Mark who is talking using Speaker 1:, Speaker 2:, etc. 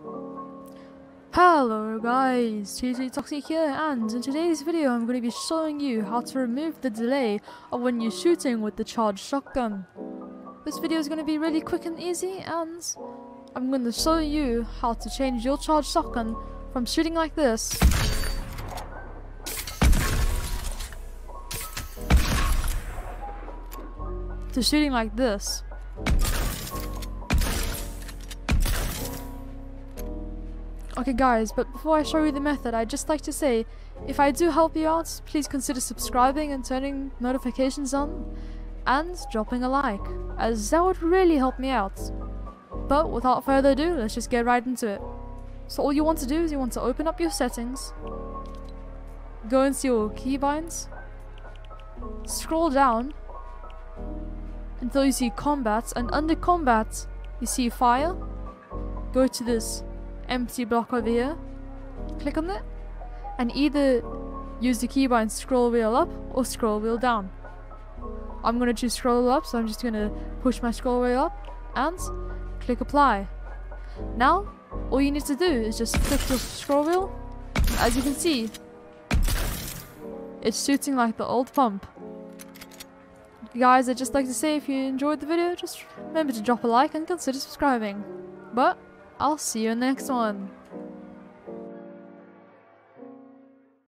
Speaker 1: Hello guys, TJ Toxic here and in today's video I'm going to be showing you how to remove the delay of when you're shooting with the charged shotgun. This video is going to be really quick and easy and I'm going to show you how to change your charged shotgun from shooting like this to shooting like this. Okay guys, but before I show you the method, I'd just like to say, if I do help you out, please consider subscribing and turning notifications on, and dropping a like, as that would really help me out. But without further ado, let's just get right into it. So all you want to do is you want to open up your settings, go into your keybinds, scroll down until you see combat, and under combat you see fire, go to this empty block over here. Click on it and either use the keybind scroll wheel up or scroll wheel down. I'm going to choose scroll up so I'm just going to push my scroll wheel up and click apply. Now all you need to do is just click the scroll wheel. As you can see it's shooting like the old pump. Guys, I'd just like to say if you enjoyed the video, just remember to drop a like and consider subscribing. But I'll see you next one.